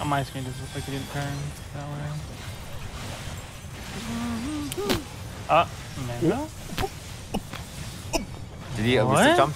On my screen, just it like it didn't turn that way? Mm-hmm. Uh, Mando? Did he at least jump?